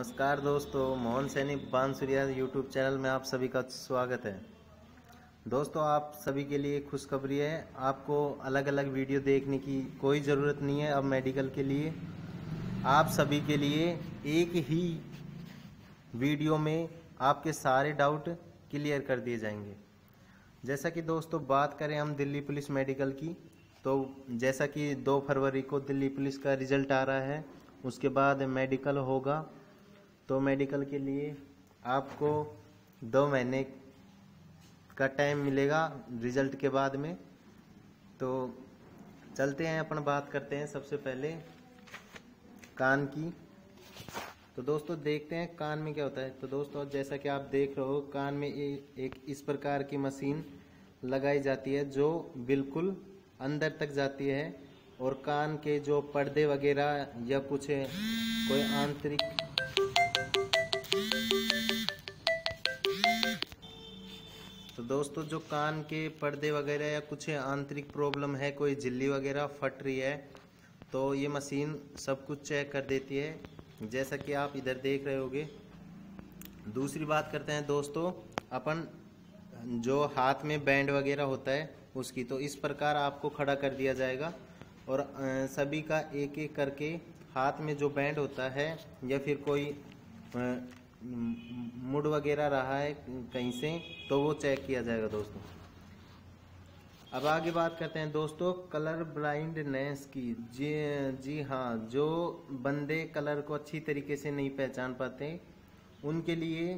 नमस्कार दोस्तों, Mohan Saini Bansuriya YouTube channel में आप सभी का स्वागत है। दोस्तों, आप सभी के लिए खुशखबरी है। आपको अलग अलग वीडियो देखने की कोई ज़रूरत नहीं है अब मेडिकल के लिए। आप सभी के लिए एक ही वीडियो में आपके सारे डाउट क्लियर कर दिए जाएँगे। जैसा कि दोस्तों, बात करें हम दिल्ली पुलिस मेडिकल की तो जैसा कि दो फरवरी को दिल्ली पुलिस का रिज़ल्ट आ रहा है, उसके बाद मेडिकल होगा। तो मेडिकल के लिए आपको दो महीने का टाइम मिलेगा रिज़ल्ट के बाद में। तो चलते हैं, अपन बात करते हैं सबसे पहले कान की। तो दोस्तों देखते हैं कान में क्या होता है। तो दोस्तों जैसा कि आप देख रहे हो, कान में एक इस प्रकार की मशीन लगाई जाती है जो बिल्कुल अंदर तक जाती है। और कान के जो पर्दे वगैरह या कुछ कोई आंतरिक तो दोस्तों, जो कान के पर्दे वगैरह या कुछ आंतरिक प्रॉब्लम है, कोई झिल्ली वगैरह फट रही है तो ये मशीन सब कुछ चेक कर देती है। जैसा कि आप इधर देख रहे होगे। दूसरी बात करते हैं दोस्तों, अपन जो हाथ में बैंड वगैरह होता है, उसकी तो इस प्रकार आपको खड़ा कर दिया जाएगा। और सभी का एक एक करके हाथ में जो बैंड होता है या फिर कोई मुड वगैरह रहा है कहीं से तो वो चेक किया जाएगा दोस्तों। अब आगे बात करते हैं दोस्तों, कलर ब्लाइंडनेस की। जी जी हाँ जो बंदे कलर को अच्छी तरीके से नहीं पहचान पाते, उनके लिए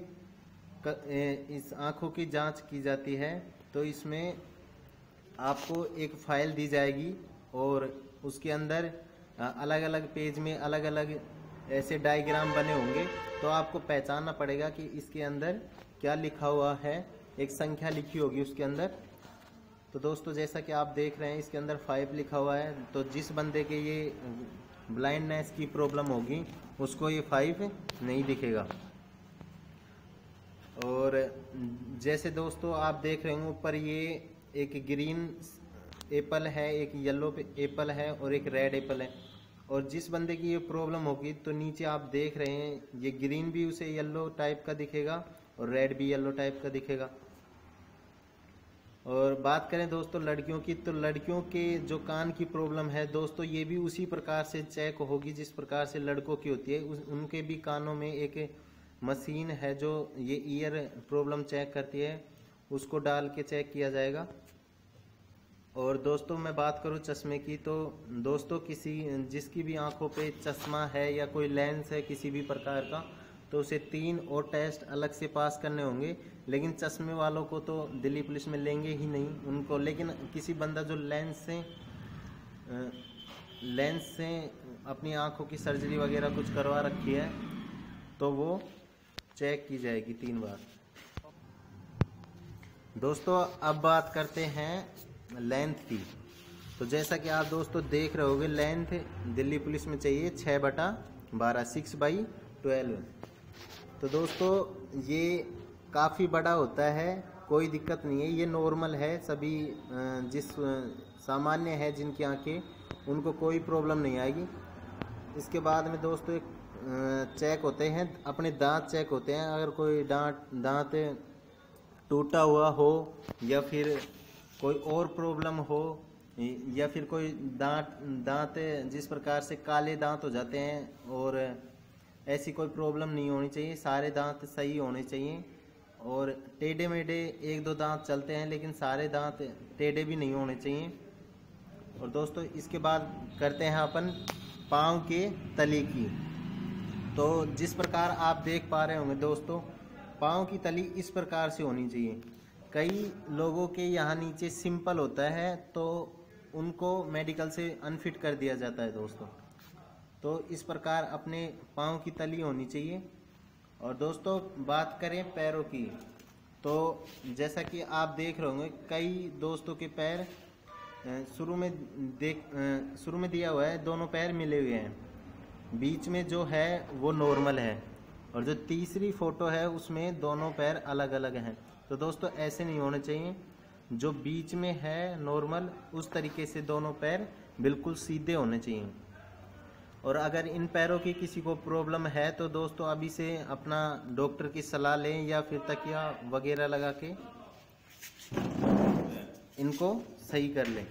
इस आँखों की जाँच की जाती है तो इसमें आपको एक फ़ाइल दी जाएगी और उसके अंदर अलग अलग पेज में अलग अलग ऐसे डायग्राम बने होंगे तो आपको पहचानना पड़ेगा कि इसके अंदर क्या लिखा हुआ है, एक संख्या लिखी होगी उसके अंदर। तो दोस्तों, जैसा कि आप देख रहे हैं, इसके अंदर फाइव लिखा हुआ है तो जिस बंदे के ये ब्लाइंडनेस की प्रॉब्लम होगी, उसको ये फाइव नहीं दिखेगा। और जैसे दोस्तों, आप देख रहे होंगे ऊपर ये एक ग्रीन एप्पल है, एक येलो एप्पल है और एक रेड एप्पल है। और जिस बंदे की ये प्रॉब्लम होगी तो नीचे आप देख रहे हैं, ये ग्रीन भी उसे येलो टाइप का दिखेगा और रेड भी येलो टाइप का दिखेगा। और बात करें दोस्तों लड़कियों की तो लड़कियों के जो कान की प्रॉब्लम है, दोस्तों ये भी उसी प्रकार से चेक होगी जिस प्रकार से लड़कों की होती है। उनके भी कानों में एक मशीन है जो ये ईयर प्रॉब्लम चेक करती है, उसको डाल के चेक किया जाएगा। और दोस्तों, मैं बात करूँ चश्मे की तो दोस्तों, किसी, जिसकी भी आँखों पे चश्मा है या कोई लेंस है किसी भी प्रकार का तो उसे तीन और टेस्ट अलग से पास करने होंगे। लेकिन चश्मे वालों को तो दिल्ली पुलिस में लेंगे ही नहीं उनको। लेकिन किसी बंदा जो लेंस से लेंस से अपनी आँखों की सर्जरी वगैरह कुछ करवा रखी है तो वो चेक की जाएगी तीन बार। दोस्तों, अब बात करते हैं लेंथ की। तो जैसा कि आप दोस्तों देख रहे होगे, लेंथ दिल्ली पुलिस में चाहिए छः बटा बारह सिक्स बाई ट्वेल्व तो दोस्तों, ये काफ़ी बड़ा होता है, कोई दिक्कत नहीं है, ये नॉर्मल है, सभी जिस सामान्य है जिनकी आँखें, उनको कोई प्रॉब्लम नहीं आएगी। इसके बाद में दोस्तों एक चेक होते हैं, अपने दांत चेक होते हैं, अगर कोई दांत दांत टूटा हुआ हो या फिर कोई और प्रॉब्लम हो, या फिर कोई दांत दांत जिस प्रकार से काले दांत हो जाते हैं, और ऐसी कोई प्रॉब्लम नहीं होनी चाहिए। सारे दांत सही होने चाहिए, और टेढ़े मेढ़े एक दो दांत चलते हैं, लेकिन सारे दांत टेढ़े भी नहीं होने चाहिए। और दोस्तों, इसके बाद करते हैं अपन पाँव के तली की। तो जिस प्रकार आप देख पा रहे होंगे दोस्तों, पाँव की तली इस प्रकार से होनी चाहिए। कई लोगों के यहाँ नीचे सिंपल होता है तो उनको मेडिकल से अनफिट कर दिया जाता है दोस्तों। तो इस प्रकार अपने पाँव की तली होनी चाहिए। और दोस्तों, बात करें पैरों की तो जैसा कि आप देख रहे होंगे, कई दोस्तों के पैर शुरू में देख शुरू में दिया हुआ है, दोनों पैर मिले हुए हैं। बीच में जो है, वो नॉर्मल है। और जो तीसरी फ़ोटो है, उसमें दोनों पैर अलग अलग हैं। तो दोस्तों, ऐसे नहीं होने चाहिए। जो बीच में है नॉर्मल उस तरीके से दोनों पैर बिल्कुल सीधे होने चाहिए। और अगर इन पैरों की किसी को प्रॉब्लम है तो दोस्तों, अभी से अपना डॉक्टर की सलाह लें या फिर तकिया वगैरह लगा के इनको सही कर लें।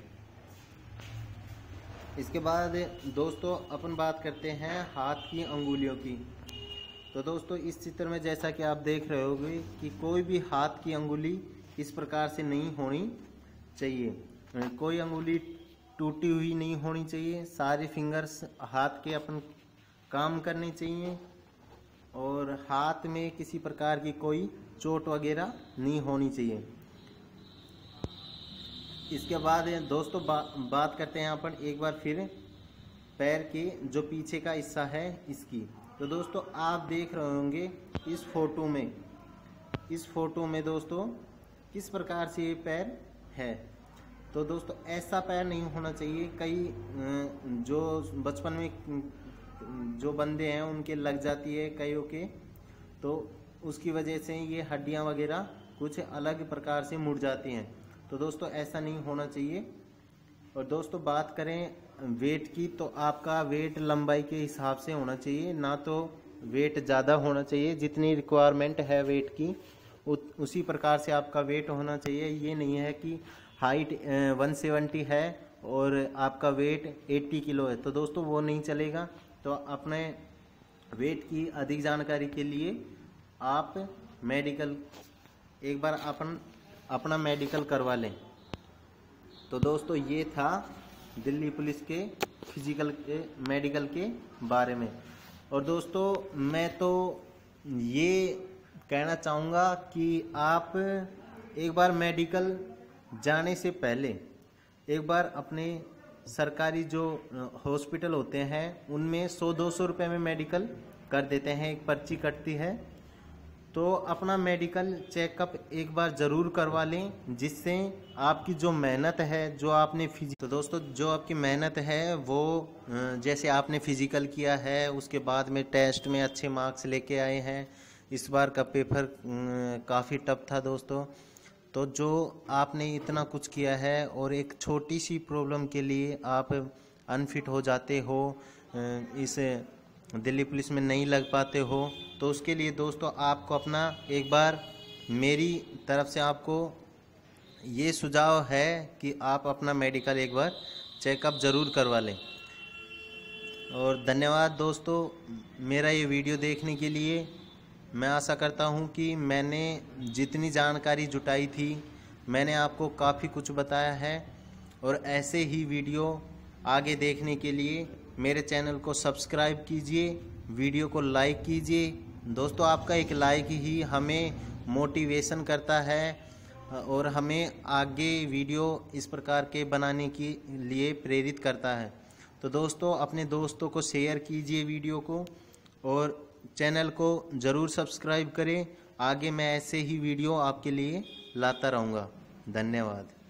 इसके बाद दोस्तों, अपन बात करते हैं हाथ की अंगुलियों की। तो दोस्तों इस चित्र में जैसा कि आप देख रहे होगे कि कोई भी हाथ की अंगुली इस प्रकार से नहीं होनी चाहिए। कोई अंगुली टूटी हुई नहीं होनी चाहिए। सारे फिंगर्स हाथ के अपन काम करने चाहिए और हाथ में किसी प्रकार की कोई चोट वगैरह नहीं होनी चाहिए। इसके बाद दोस्तों बा, बात करते हैं अपन एक बार फिर पैर के जो पीछे का हिस्सा है इसकी। तो दोस्तों, आप देख रहे होंगे इस फ़ोटो में। इस फ़ोटो में दोस्तों, किस प्रकार से ये पैर है? तो दोस्तों, ऐसा पैर नहीं होना चाहिए। कई जो बचपन में, जो बंदे हैं, उनके लग जाती है कईयों के। तो उसकी वजह से ये हड्डियाँ वगैरह कुछ अलग प्रकार से मुड़ जाती हैं। तो दोस्तों, ऐसा नहीं होना चाहिए। और दोस्तों, बात करें वेट की तो आपका वेट लंबाई के हिसाब से होना चाहिए। ना तो वेट ज़्यादा होना चाहिए, जितनी रिक्वायरमेंट है वेट की उसी प्रकार से आपका वेट होना चाहिए। ये नहीं है कि हाइट वन सेवेंटी है और आपका वेट एट्टी किलो है। तो दोस्तों, वो नहीं चलेगा। तो अपने वेट की अधिक जानकारी के लिए आप मेडिकल एक बार अपन, अपना मेडिकल करवा लें। तो दोस्तों, ये था दिल्ली पुलिस के फ़िज़िकल के, मेडिकल के बारे में। और दोस्तों, मैं तो ये कहना चाहूँगा कि आप एक बार मेडिकल जाने से पहले, एक बार अपने सरकारी जो हॉस्पिटल होते हैं, उनमें सौ दो सौ रुपये में मेडिकल कर देते हैं। एक पर्ची कटती है तो अपना मेडिकल चेकअप एक बार ज़रूर करवा लें, जिससे आपकी जो मेहनत है, जो आपने फिजिक तो दोस्तों, जो आपकी मेहनत है, वो जैसे आपने फ़िज़िकल किया है, उसके बाद में टेस्ट में अच्छे मार्क्स लेके आए हैं। इस बार का पेपर काफ़ी टफ था दोस्तों। तो जो आपने इतना कुछ किया है, और एक छोटी सी प्रॉब्लम के लिए आप अनफिट हो जाते हो इस दिल्ली पुलिस में नहीं लग पाते हो तो उसके लिए दोस्तों आपको अपना एक बार मेरी तरफ़ से आपको ये सुझाव है कि आप अपना मेडिकल एक बार चेकअप ज़रूर करवा लें। और धन्यवाद दोस्तों मेरा ये वीडियो देखने के लिए। मैं आशा करता हूँ कि मैंने जितनी जानकारी जुटाई थी, मैंने आपको काफ़ी कुछ बताया है। और ऐसे ही वीडियो आगे देखने के लिए मेरे चैनल को सब्सक्राइब कीजिए, वीडियो को लाइक कीजिए। दोस्तों, आपका एक लाइक ही हमें मोटिवेशन करता है और हमें आगे वीडियो इस प्रकार के बनाने के लिए प्रेरित करता है। तो दोस्तों, अपने दोस्तों को शेयर कीजिए वीडियो को और चैनल को ज़रूर सब्सक्राइब करें। आगे मैं ऐसे ही वीडियो आपके लिए लाता रहूँगा। धन्यवाद।